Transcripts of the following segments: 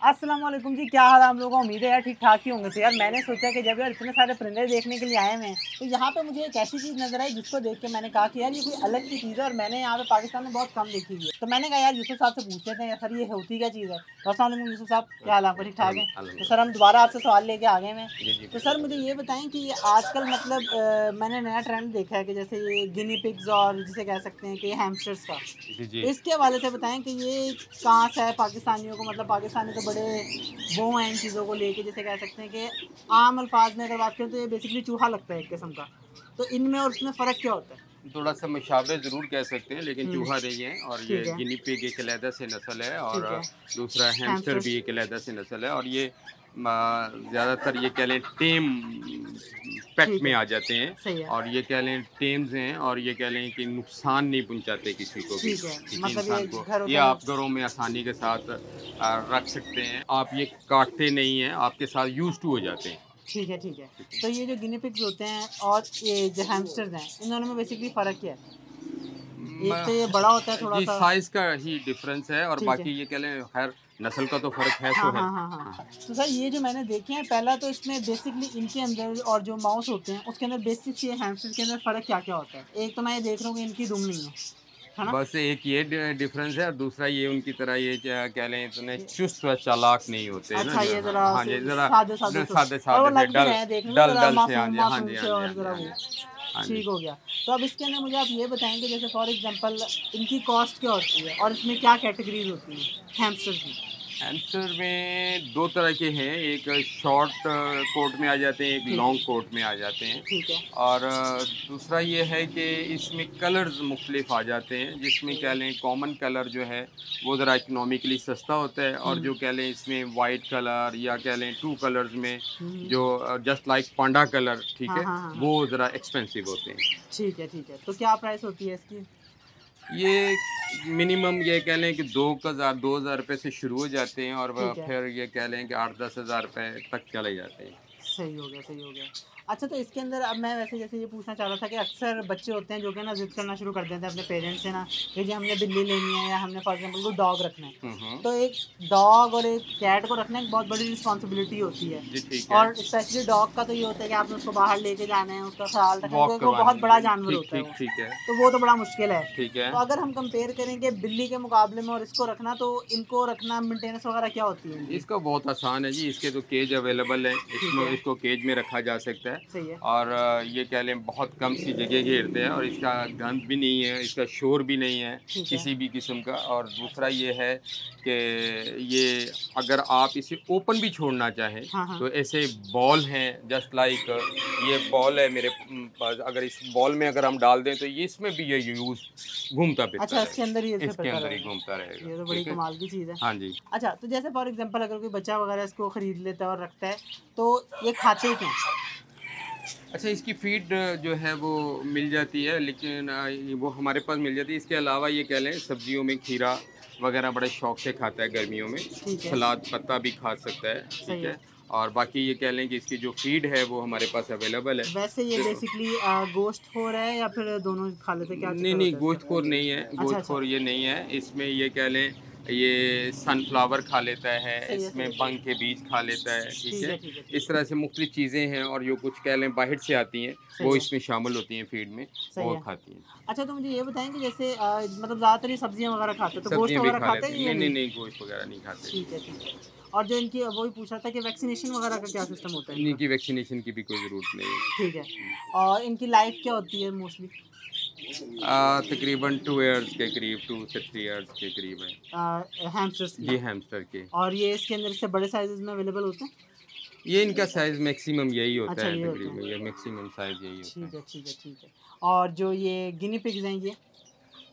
अस्सलाम वालेकुम जी क्या हाल है आप लोगों को? उम्मीद है यार ठीक ठाक ही होंगे तो यार मैंने सोचा कि जब यार इतने सारे परिंदे देखने के लिए आए हुए हैं तो यहाँ पे मुझे एक ऐसी चीज़ नज़र आई जिसको देख के मैंने कहा कि यार ये कोई अलग सी चीज़ है और मैंने यहाँ पे पाकिस्तान में बहुत कम देखी हुई है। तो मैंने कहा यार यूसुफ साहब से पूछते थे सर ये होती क्या चीज़ है? तो असल यूसुफ साहब क्या हाल आपको? ठीक ठाक है तो सर हम दोबारा आपसे सवाल लेके आ गए हैं। तो सर मुझे ये बताएँ कि आजकल मतलब मैंने नया ट्रेंड देखा है कि जैसे ये गिनी पिग्स और जिसे कह सकते हैं कि हैमस्टर्स का। तो इसके हवाले से बताएँ कि ये कहाँ से है पाकिस्तानियों को? मतलब पाकिस्तानी तो बड़े वो हैं इन चीज़ों को लेके, जैसे कह सकते हैं कि आम अल्फाज में अगर बात करें तो ये बेसिकली चूहा लगता है एक किस्म का। तो इनमें और उसमें फ़र्क क्या होता है? थोड़ा सा मशाबे ज़रूर कह सकते हैं लेकिन हम्म। चूहा नहीं है और ये गिनी पिग एक अलहदा से नस्ल है और दूसरा हैमस्टर भी एक अलहदा से नस्ल है और ये ज़्यादातर ये कह लें टेम पेट में आ जाते हैं और ये कह लें टेम्स हैं और ये कह लें कि नुकसान नहीं पहुंचाते किसी को भी किसी मतलब इंसान को। ये आप घरों में आसानी के साथ रख सकते हैं। आप ये काटते नहीं हैं आपके साथ यूज़ टू हो जाते हैं। ठीक है ठीक है। तो ये जो गिनी पिग्स होते हैं और ये जो हैमस्टर्स हैं इन दोनों में बेसिकली फ़र्क क्या है। एक तो ये बड़ा होता है थोड़ा सा। साइज़ का ही डिफरेंस है और बाकी ये कह लें खैर नस्ल का तो फ़र्क है हाँ, तो हाँ, हाँ, हाँ, हाँ. तो सर ये जो मैंने देखे हैं पहला तो इसमें बेसिकली इनके अंदर और जो माउस होते हैं उसके अंदर बेसिक ये हैमस्टर के अंदर फ़र्क क्या क्या होता है? एक तो मैं ये देख रहा हूँ कि इनकी दुम नहीं है। बस एक ये डिफरेंस है और दूसरा ये उनकी तरह ये कह लें इतने चुस्त व चालाक नहीं होते अच्छा ये जरा हाँ जी जरा सादे सादे डल डल डल से हाँ जी हाँ जी हाँ जी हाँ ठीक हो गया। तो अब इसके अंदर मुझे आप ये बताएँगे जैसे फॉर एग्जांपल इनकी कॉस्ट क्या होती है और इसमें क्या कैटेगरीज होती है? हैमस्टर्स में। हैमस्टर में दो तरह के हैं। एक शॉर्ट कोट में आ जाते हैं एक लॉन्ग कोट में आ जाते हैं। ठीक है। और दूसरा ये है कि इसमें कलर्स मुख्तलिफ़ आ जाते हैं जिसमें कह लें कॉमन कलर जो है वो ज़रा इकनॉमिकली सस्ता होता है और जो कह लें इसमें वाइट कलर या कह लें टू कलर्स में हम्म। जो जस्ट लाइक पांडा कलर ठीक है हाँ, हाँ, हाँ, वो ज़रा एक्सपेंसिव होते हैं। ठीक है ठीक है। तो क्या प्राइस होती है इसकी? ये मिनिमम ये कह लें कि दो हज़ार दो हज़ार रुपये से शुरू हो जाते हैं और फिर ये कह लें कि आठ दस हज़ार रुपये तक चले जाते हैं। सही हो गया सही हो गया। अच्छा तो इसके अंदर अब मैं वैसे जैसे ये पूछना चाह रहा था कि अक्सर बच्चे होते हैं जो कि ना जिद करना शुरू कर देते हैं अपने पेरेंट्स से ना कि जी हमने बिल्ली लेनी है या हमने फॉर एग्ज़ाम्पल कोई डॉग रखना है। हम्म, हम्म। तो एक डॉग और एक कैट को रखना एक बहुत बड़ी रिस्पॉन्सिबिलिटी होती है। और स्पेशली डॉग का तो ये होता है कि आपने उसको बाहर लेके जाना है उसका ख्याल रखना है वो बहुत बड़ा जानवर होता है तो वो तो बड़ा मुश्किल है। तो अगर हम कंपेयर करेंगे बिल्ली के मुकाबले में और इसको रखना तो इनको रखना मेंटेनेंस वगैरह क्या होती है? इसका बहुत आसान है जी इसके तो केज अवेलेबल है इसमें इसको केज में रखा जा सकता है। और ये कह लें बहुत कम सी जगह घेरते हैं और इसका गंद भी नहीं है इसका शोर भी नहीं है किसी भी किस्म का। और दूसरा ये है कि ये अगर आप इसे ओपन भी छोड़ना चाहें हाँ, हाँ। तो ऐसे बॉल हैं जस्ट लाइक ये बॉल है मेरे पास। अगर इस बॉल में अगर हम डाल दें तो ये इसमें भी ये यूज़ घूमता फिरता अच्छा इसके अंदर ही इसके अंदर ही घूमता रहेगा ये तो बड़ी कमाल की चीज़ है। हाँ जी। अच्छा तो जैसे फॉर एग्जांपल अगर कोई बच्चा वगैरह इसको खरीद लेता है और रखता है तो ये खाते क्या? अच्छा इसकी फ़ीड जो है वो मिल जाती है लेकिन वो हमारे पास मिल जाती है। इसके अलावा ये कह लें सब्जियों में खीरा वगैरह बड़े शौक से खाता है गर्मियों में। सलाद पत्ता भी खा सकता है ठीक है। और बाकी ये कह लें कि इसकी जो फ़ीड है वो हमारे पास अवेलेबल है। वैसे ये बेसिकली गोश्त खोर है या फिर दोनों खा लेते क्या नहीं नहीं गोश्त खोर नहीं है। अच्छा, गोश्त खोर अच्छा। ये नहीं है। इसमें ये कह लें ये सनफ्लावर खा लेता है इसमें बंग के बीज खा लेता है ठीक है इस तरह से मुख्तु चीज़ें हैं और जो कुछ कह लें बाहर से आती हैं वो इसमें शामिल होती हैं फ़ीड में वो खाती हैं। अच्छा तो मुझे ये बताएँगे जैसे मतलब ज़्यादातर सब्ज़ियाँ वगैरह खाते हैं तो गोश्त वगैरह खाते हैं नहीं? नहीं नहीं गोश्त वगैरह नहीं खाते। ठीक है ठीक है। और जो इनकी वही पूछा था कि वैक्सीनेशन वगैरह का क्या सिस्टम होता है इनकी? वैक्सीनेशन की भी कोई ज़रूरत नहीं है। ठीक है। और इनकी लाइफ क्या होती है मोस्टली तकरीबन टू ईयर्स के करीब टू से थ्री ईयर्स के करीब है। हैमस्टर्स जी हैमस्टर के। और ये इसके अंदर से बड़े साइजेस में अवेलेबल होते हैं? ये इनका साइज़ मैक्सिमम यही होता अच्छा, है तकरीबन ये मैक्सिमम साइज़ यही होता है ठीक है। ठीक है ठीक है। और जो ये गिनी पिग्स हैं ये?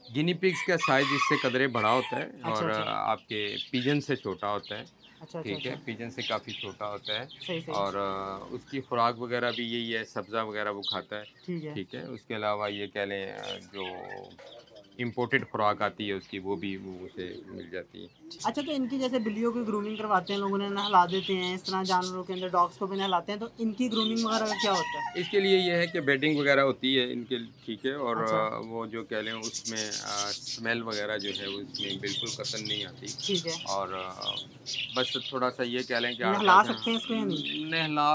गिनी पिग्स का साइज़ इससे कदरे बड़ा होता है अच्छा, और अच्छा। आपके पिजन से छोटा होता है अच्छा, ठीक अच्छा, है पिजन अच्छा। से काफ़ी छोटा होता है सही, सही। और उसकी खुराक वगैरह भी यही है सब्ज़ा वगैरह वो खाता है ठीक है उसके अलावा ये कह लें जो इम्पोर्टेड खुराक आती है उसकी वो भी वो उसे मिल जाती है। अच्छा तो इनकी जैसे बिल्लियों की ग्रूमिंग करवाते हैं लोगों ने नहला देते हैं इस तरह जानवरों के अंदर डॉग्स को भी नहलाते हैं तो इनकी ग्रूमिंग वगैरह क्या होता है? इसके लिए ये है कि बेडिंग वगैरह होती है इनके ठीक है और अच्छा। वो जो कह लें उसमें स्मेल वगैरह जो है उसमें बिल्कुल कसन नहीं आती। ठीक है। और बस थोड़ा सा ये कह लें कि नहला सकते हैं इसको नहला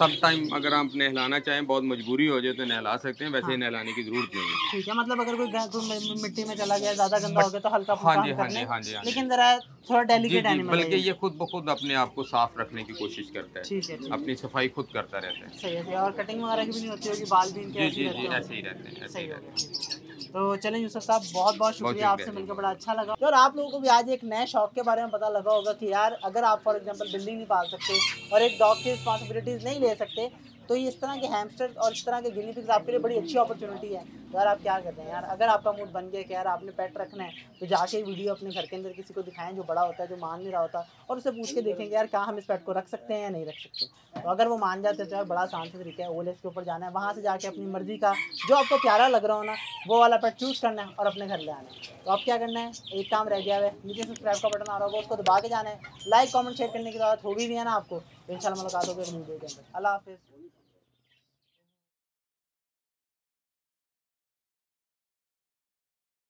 सम टाइम अगर आप नहलाना चाहें बहुत मजबूरी हो जाए तो नहला सकते हैं। वैसे हाँ। नहलाने की ज़रूरत नहीं है। ठीक है मतलब अगर कोई, मिट्टी में चला गया ज़्यादा गंदा हो गया तो हल्का हाँ जी हाँ जी हाँ जी हाँ लेकिन जरा थोड़ा डेलिकेट एनिमल बल्कि ये। खुद ब खुद अपने आप को साफ़ रखने की कोशिश करता है। अपनी सफ़ाई खुद करता रहता है। सही है और कटिंग वगैरह की भी नहीं होती होगी बाल भी जी जी ऐसे ही रहते हैं ऐसे ही रहते हैं। तो चलें यूसुफ साहब बहुत बहुत शुक्रिया आपसे मिलकर बड़ा अच्छा लगा। और आप लोगों को भी आज एक नए शौक के बारे में पता लगा होगा कि यार अगर आप फॉर एग्ज़ाम्पल बिल्डिंग नहीं पाल सकते और एक डॉग की रिस्पॉन्सिबिलिटीज़ नहीं ले सकते तो ये इस तरह के हैमस्टर और इस तरह के गिनी पिग्स आपके लिए बड़ी अच्छी अपॉर्चुनिटी है। तो यार आप क्या करते हैं यार? अगर आपका मूड बन गया कि यार आपने पेट रखना है तो जाके वीडियो अपने घर के अंदर किसी को दिखाएँ जो बड़ा होता है, जो मान नहीं रहा होता, और उसे पूछ के देखेंगे यार क्या हम इस पेट को रख सकते हैं या नहीं रख सकते। तो अगर वो मान जाते तो यार बड़ा आसान से तरीका है ओलेस के ऊपर जाना है, वहाँ से जाके अपनी मर्ज़ी का जो आपको प्यारा लग रहा हो ना, वो वाला पेट चूज़ करना है और अपने घर ले आना है। तो आप क्या करना है? एक काम रह गया है, नीचे सब्सक्राइब का बटन आ रहा होगा, उसको दबा के जाना है। लाइक कॉमेंट शेयर करने की ज़रूरत होगी भी है ना आपको। तो इन मुलाकात होगी के अंदर। अल्लाह हाफिज़।